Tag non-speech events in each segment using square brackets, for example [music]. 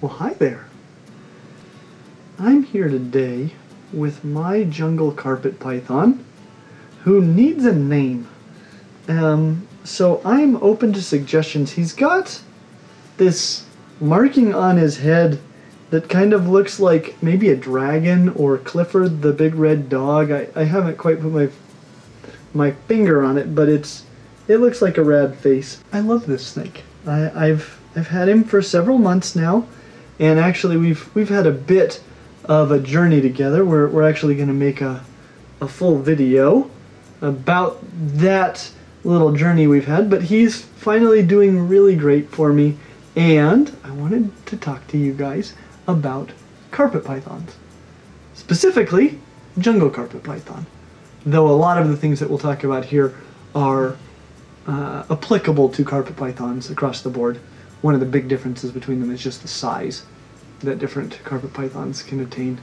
Well, hi there. I'm here today with my jungle carpet python who needs a name. Um, so I'm open to suggestions. He's got this marking on his head that kind of looks like maybe a dragon or Clifford the big red dog. I, I haven't quite put my my finger on it, but it's it looks like a rad face. I love this snake. I, I've I've had him for several months now, and actually we've we've had a bit of a journey together. We're we're actually going to make a a full video about that little journey we've had, but he's finally doing really great for me and I wanted to talk to you guys about carpet pythons. Specifically, jungle carpet python. Though a lot of the things that we'll talk about here are uh, applicable to carpet pythons across the board. One of the big differences between them is just the size that different carpet pythons can attain.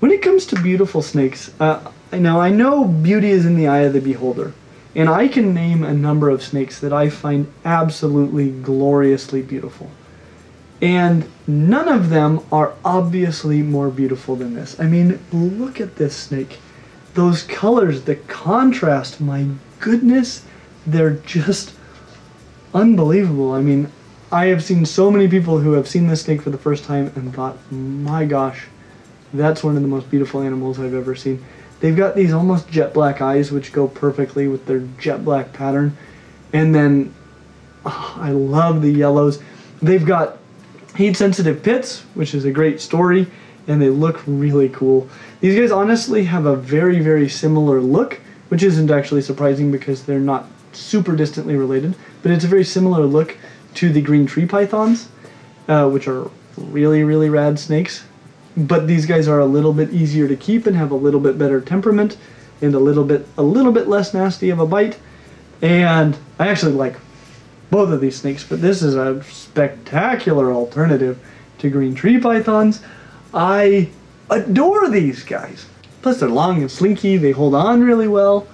When it comes to beautiful snakes, uh, now I know beauty is in the eye of the beholder. And I can name a number of snakes that I find absolutely gloriously beautiful. And none of them are obviously more beautiful than this. I mean, look at this snake. Those colors, the contrast, my goodness, they're just unbelievable. I mean, I have seen so many people who have seen this snake for the first time and thought, my gosh, that's one of the most beautiful animals I've ever seen. They've got these almost jet black eyes which go perfectly with their jet black pattern. And then oh, I love the yellows. They've got heat sensitive pits, which is a great story, and they look really cool. These guys honestly have a very, very similar look, which isn't actually surprising because they're not super distantly related, but it's a very similar look to the green tree pythons, uh, which are really, really rad snakes but these guys are a little bit easier to keep and have a little bit better temperament and a little bit a little bit less nasty of a bite. And I actually like both of these snakes, but this is a spectacular alternative to green tree pythons. I adore these guys. Plus they're long and slinky, they hold on really well.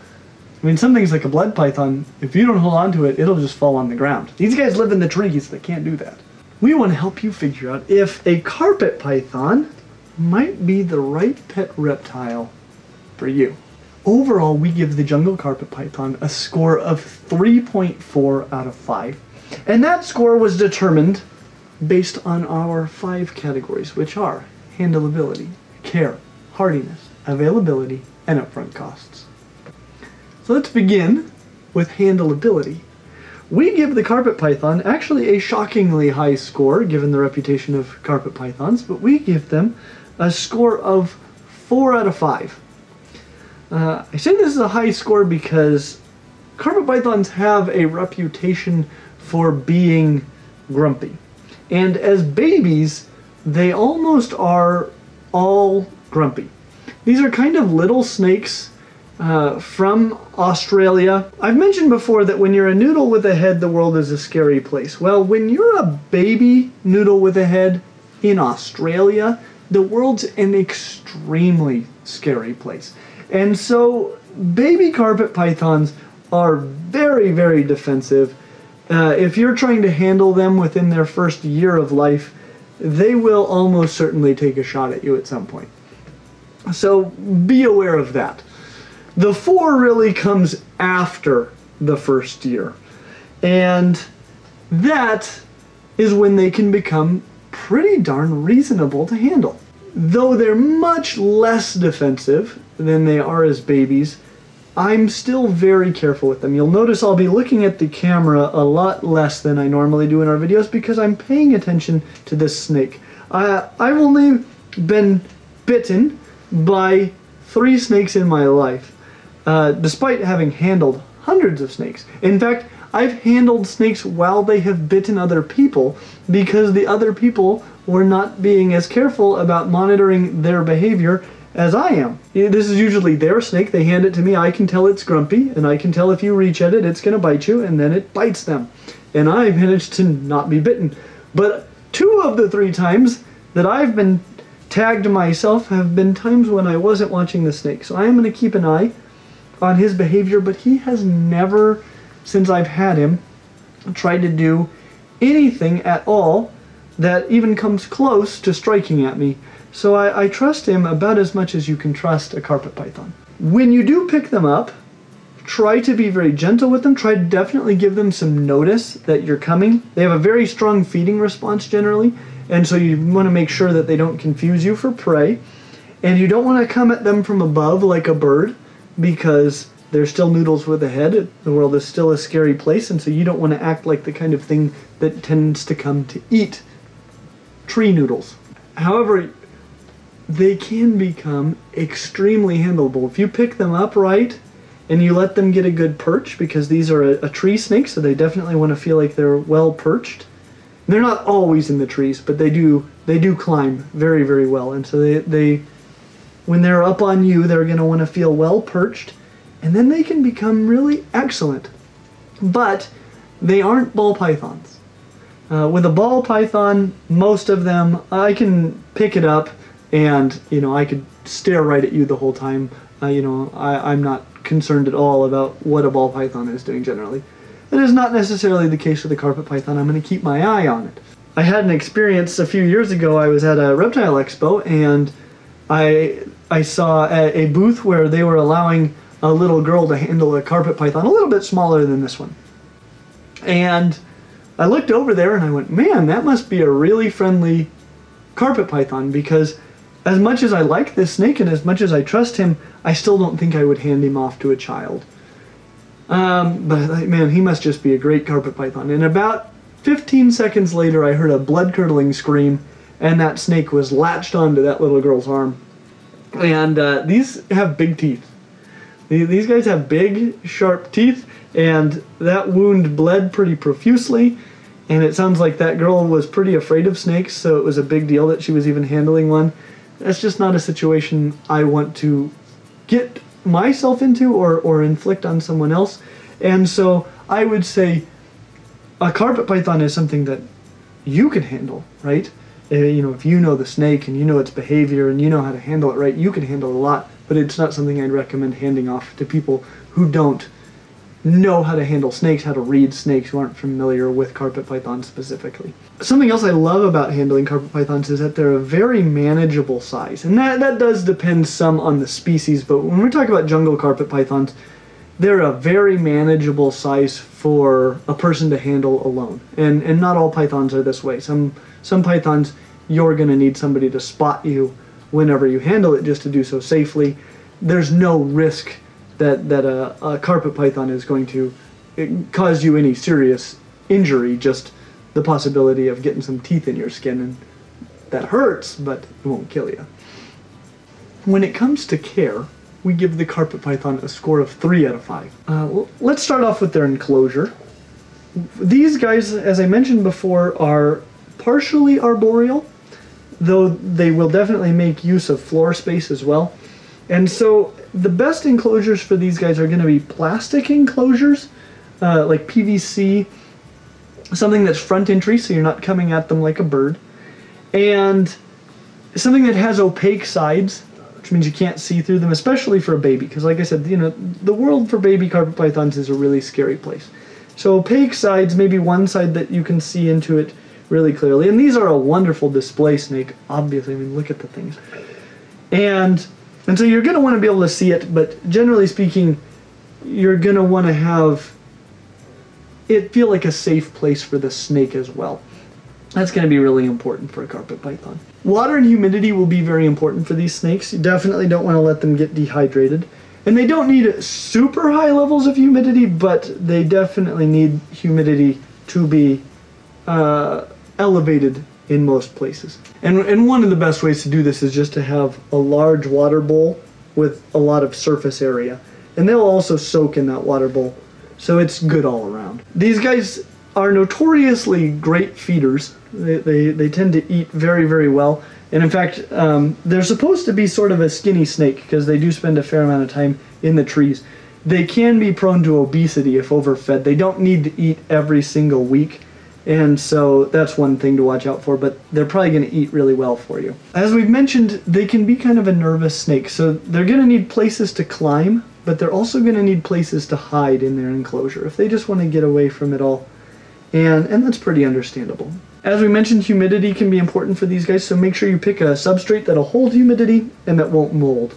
I mean, something's like a blood python, if you don't hold on to it, it'll just fall on the ground. These guys live in the trees, they can't do that. We want to help you figure out if a carpet python might be the right pet reptile for you. Overall, we give the jungle carpet python a score of 3.4 out of 5. And that score was determined based on our five categories, which are handleability, care, hardiness, availability, and upfront costs. So let's begin with handleability. We give the carpet python actually a shockingly high score given the reputation of carpet pythons, but we give them a score of 4 out of 5. Uh, I say this is a high score because carpet pythons have a reputation for being grumpy. And as babies, they almost are all grumpy. These are kind of little snakes uh, from Australia. I've mentioned before that when you're a noodle with a head, the world is a scary place. Well, when you're a baby noodle with a head in Australia, the world's an extremely scary place. And so baby carpet pythons are very, very defensive. Uh, if you're trying to handle them within their first year of life, they will almost certainly take a shot at you at some point. So be aware of that. The four really comes after the first year. And that is when they can become pretty darn reasonable to handle. Though they're much less defensive than they are as babies, I'm still very careful with them. You'll notice I'll be looking at the camera a lot less than I normally do in our videos because I'm paying attention to this snake. I've only been bitten by three snakes in my life, uh, despite having handled hundreds of snakes. In fact, I've handled snakes while they have bitten other people because the other people were not being as careful about monitoring their behavior as I am. This is usually their snake. They hand it to me. I can tell it's grumpy, and I can tell if you reach at it, it's going to bite you, and then it bites them. And I managed to not be bitten. But two of the three times that I've been tagged myself have been times when I wasn't watching the snake. So I am going to keep an eye on his behavior, but he has never since I've had him tried to do anything at all that even comes close to striking at me. So I, I trust him about as much as you can trust a carpet python. When you do pick them up, try to be very gentle with them. Try to definitely give them some notice that you're coming. They have a very strong feeding response generally, and so you want to make sure that they don't confuse you for prey. And you don't want to come at them from above like a bird because they're still noodles with a head. The world is still a scary place, and so you don't want to act like the kind of thing that tends to come to eat tree noodles. However, they can become extremely handleable. If you pick them up right and you let them get a good perch, because these are a, a tree snake, so they definitely want to feel like they're well perched. They're not always in the trees, but they do they do climb very very well, and so they they when they're up on you, they're going to want to feel well perched, and then they can become really excellent. But they aren't ball pythons. Uh, with a ball python, most of them I can pick it up, and you know I could stare right at you the whole time. Uh, you know I, I'm not concerned at all about what a ball python is doing generally. It is not necessarily the case with the carpet python. I'm going to keep my eye on it. I had an experience a few years ago. I was at a reptile expo and I I saw a, a booth where they were allowing a little girl to handle a carpet python, a little bit smaller than this one. And I looked over there and I went, man, that must be a really friendly carpet python because as much as I like this snake and as much as I trust him, I still don't think I would hand him off to a child. Um, but man, he must just be a great carpet python. And about 15 seconds later, I heard a blood curdling scream, and that snake was latched onto that little girl's arm. And uh, these have big teeth. These guys have big, sharp teeth, and that wound bled pretty profusely. And it sounds like that girl was pretty afraid of snakes, so it was a big deal that she was even handling one. That's just not a situation I want to get myself into or, or inflict on someone else. And so I would say a carpet python is something that you can handle, right? Uh, you know, if you know the snake and you know its behavior and you know how to handle it right, you can handle a lot. But it's not something I'd recommend handing off to people who don't know how to handle snakes, how to read snakes, who aren't familiar with carpet pythons specifically. Something else I love about handling carpet pythons is that they're a very manageable size. And that, that does depend some on the species, but when we talk about jungle carpet pythons, they're a very manageable size for a person to handle alone. And and not all pythons are this way. Some some pythons you're going to need somebody to spot you whenever you handle it just to do so safely. There's no risk that that a, a carpet python is going to eh, cause you any serious injury. Just the possibility of getting some teeth in your skin, and that hurts, but it won't kill you. When it comes to care, we give the carpet python a score of 3 out of 5. Uh, let's start off with their enclosure. These guys, as I mentioned before, are partially arboreal, though they will definitely make use of floor space as well. And so the best enclosures for these guys are going to be plastic enclosures, uh, like PVC, something that's front entry, so you're not coming at them like a bird, and something that has opaque sides, which means you can't see through them, especially for a baby. Because, like I said, you know, the world for baby carpet pythons is a really scary place. So opaque sides, maybe one side that you can see into it really clearly. And these are a wonderful display snake, obviously. I mean, look at the things. And and so you're going to want to be able to see it, but generally speaking, you're going to want to have it feel like a safe place for the snake as well. That's going to be really important for a carpet python. Water and humidity will be very important for these snakes. You definitely don't want to let them get dehydrated. And they don't need super high levels of humidity, but they definitely need humidity to be uh, elevated in most places. And, and one of the best ways to do this is just to have a large water bowl with a lot of surface area. And they'll also soak in that water bowl, so it's good all around. These guys are notoriously great feeders. They, they, they tend to eat very, very well. And in fact, um, they're supposed to be sort of a skinny snake because they do spend a fair amount of time in the trees. They can be prone to obesity if overfed. They don't need to eat every single week and so that's one thing to watch out for, but they're probably going to eat really well for you. As we've mentioned, they can be kind of a nervous snake, so they're going to need places to climb, but they're also going to need places to hide in their enclosure if they just want to get away from it all. and, and that's pretty understandable. As we mentioned, humidity can be important for these guys, so make sure you pick a substrate that'll hold humidity and that won't mold.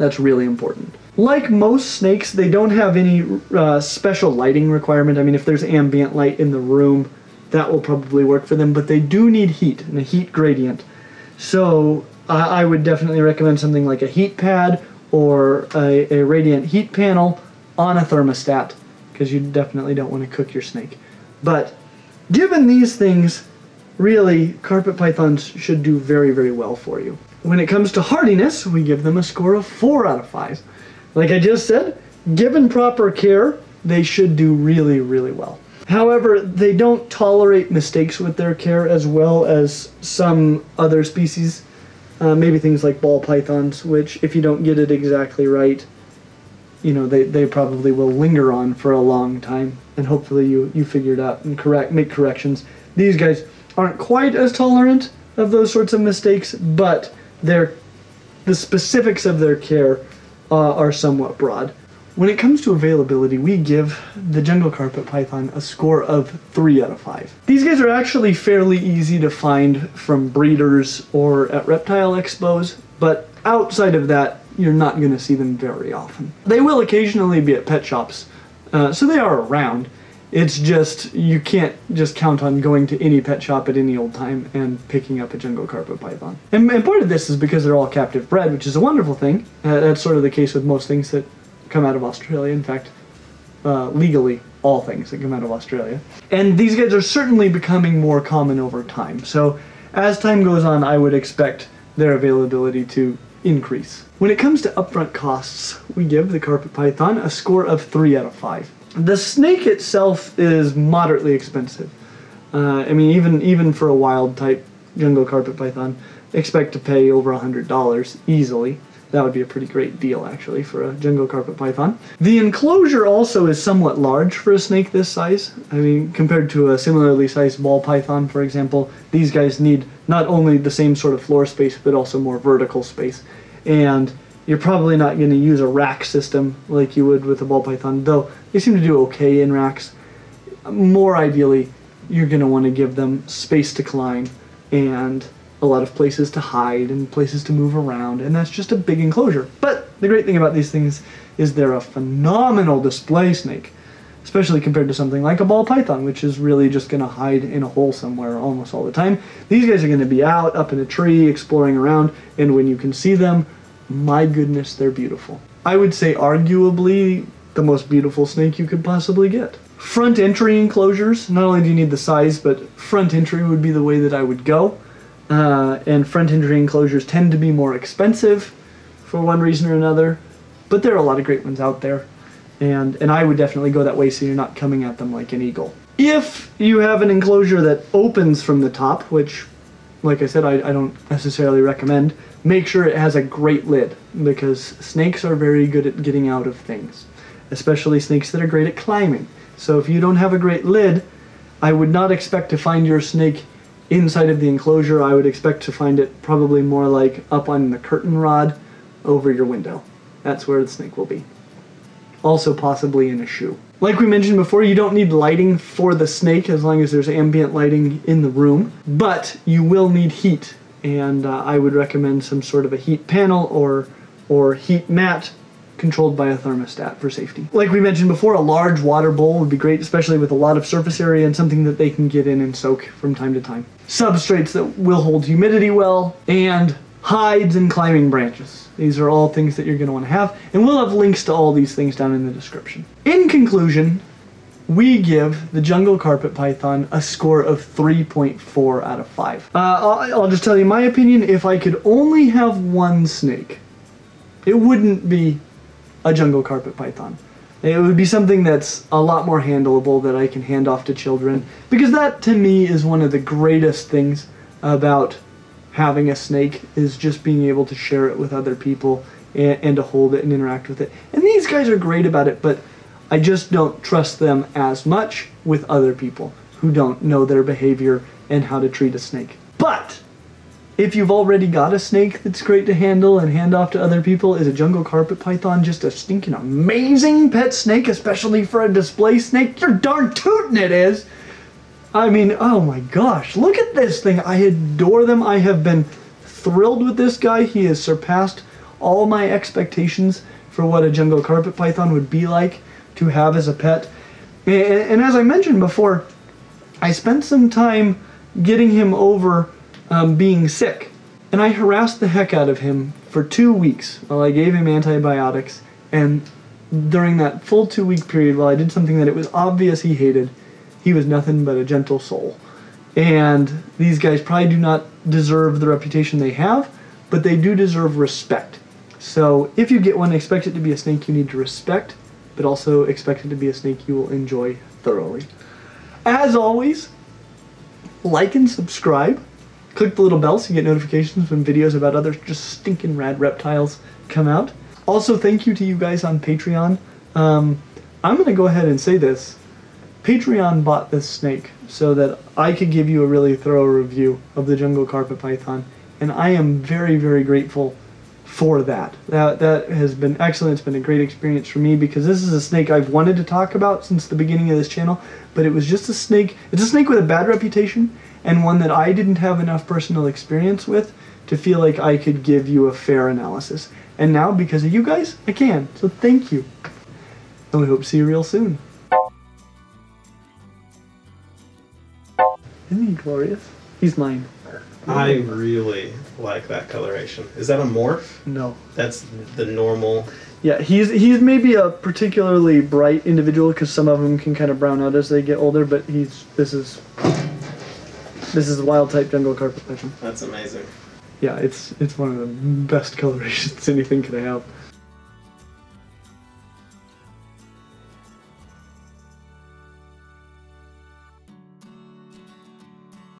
That's really important. Like most snakes, they don't have any uh, special lighting requirement. I mean, if there's ambient light in the room, that will probably work for them, but they do need heat and a heat gradient. So I would definitely recommend something like a heat pad or a, a radiant heat panel on a thermostat because you definitely don't want to cook your snake. But given these things, really, carpet pythons should do very, very well for you. When it comes to hardiness, we give them a score of 4 out of 5. Like I just said, given proper care, they should do really, really well. However, they don't tolerate mistakes with their care as well as some other species. Uh, maybe things like ball pythons, which if you don't get it exactly right, you know, they, they probably will linger on for a long time. And hopefully you, you figure it out and correct make corrections. These guys aren't quite as tolerant of those sorts of mistakes, but their the specifics of their care uh, are somewhat broad. When it comes to availability, we give the jungle carpet python a score of 3 out of 5. These guys are actually fairly easy to find from breeders or at reptile expos, but outside of that, you're not going to see them very often. They will occasionally be at pet shops, uh, so they are around. It's just, you can't just count on going to any pet shop at any old time and picking up a jungle carpet python. And, and part of this is because they're all captive bred, which is a wonderful thing. Uh, that's sort of the case with most things that come out of Australia. In fact, uh, legally, all things that come out of Australia. And these guys are certainly becoming more common over time. So as time goes on, I would expect their availability to increase. When it comes to upfront costs, we give the carpet python a score of 3 out of 5. The snake itself is moderately expensive. Uh, I mean, even even for a wild type jungle carpet python, expect to pay over $100 easily. That would be a pretty great deal, actually, for a jungle carpet python. The enclosure also is somewhat large for a snake this size. I mean, compared to a similarly sized ball python, for example, these guys need not only the same sort of floor space, but also more vertical space. And you're probably not going to use a rack system like you would with a ball python, though they seem to do okay in racks. More ideally, you're going to want to give them space to climb and a lot of places to hide and places to move around, and that's just a big enclosure. But the great thing about these things is they're a phenomenal display snake, especially compared to something like a ball python, which is really just going to hide in a hole somewhere almost all the time. These guys are going to be out, up in a tree, exploring around, and when you can see them, my goodness, they're beautiful. I would say arguably the most beautiful snake you could possibly get. Front entry enclosures, not only do you need the size, but front entry would be the way that I would go. Uh, and front entry enclosures tend to be more expensive for one reason or another, but there are a lot of great ones out there. And, and I would definitely go that way so you're not coming at them like an eagle. If you have an enclosure that opens from the top, which, like I said, I, I don't necessarily recommend, make sure it has a great lid because snakes are very good at getting out of things, especially snakes that are great at climbing. So if you don't have a great lid, I would not expect to find your snake inside of the enclosure, I would expect to find it probably more like up on the curtain rod over your window. That's where the snake will be. Also, possibly in a shoe. Like we mentioned before, you don't need lighting for the snake as long as there's ambient lighting in the room, but you will need heat, and uh, I would recommend some sort of a heat panel or or heat mat controlled by a thermostat for safety. Like we mentioned before, a large water bowl would be great, especially with a lot of surface area and something that they can get in and soak from time to time. Substrates that will hold humidity well, and hides and climbing branches. These are all things that you're going to want to have, and we'll have links to all these things down in the description. In conclusion, we give the jungle carpet python a score of 3.4 out of 5. Uh, I'll, I'll just tell you my opinion, if I could only have one snake, it wouldn't be a jungle carpet python. It would be something that's a lot more handleable that I can hand off to children because that to me is one of the greatest things about having a snake is just being able to share it with other people and, and to hold it and interact with it. And these guys are great about it, but I just don't trust them as much with other people who don't know their behavior and how to treat a snake. But if you've already got a snake that's great to handle and hand off to other people, is a jungle carpet python just a stinking amazing pet snake, especially for a display snake? You're darn tootin' it is! I mean, oh my gosh, look at this thing. I adore them. I have been thrilled with this guy. He has surpassed all my expectations for what a jungle carpet python would be like to have as a pet. And, and as I mentioned before, I spent some time getting him over um, being sick. And I harassed the heck out of him for two weeks while I gave him antibiotics. And during that full two week period, while I did something that it was obvious he hated, he was nothing but a gentle soul. And these guys probably do not deserve the reputation they have, but they do deserve respect. So if you get one, expect it to be a snake you need to respect, but also expect it to be a snake you will enjoy thoroughly. As always, like and subscribe. Click the little bell so you get notifications when videos about other just stinking rad reptiles come out. Also, thank you to you guys on Patreon. Um, I'm going to go ahead and say this. Patreon bought this snake so that I could give you a really thorough review of the jungle carpet python, and I am very, very grateful for that. That that has been excellent. It's been a great experience for me because this is a snake I've wanted to talk about since the beginning of this channel, but it was just a snake. It's a snake with a bad reputation and one that I didn't have enough personal experience with to feel like I could give you a fair analysis. And now because of you guys, I can. So thank you. And we hope to see you real soon. Isn't he glorious? He's mine. I really like that coloration. Is that a morph? No. That's the normal. Yeah, he's he's maybe a particularly bright individual because some of them can kind of brown out as they get older. But he's this is this is wild type jungle carpet python. That's amazing. Yeah, it's it's one of the best [laughs] colorations anything could have.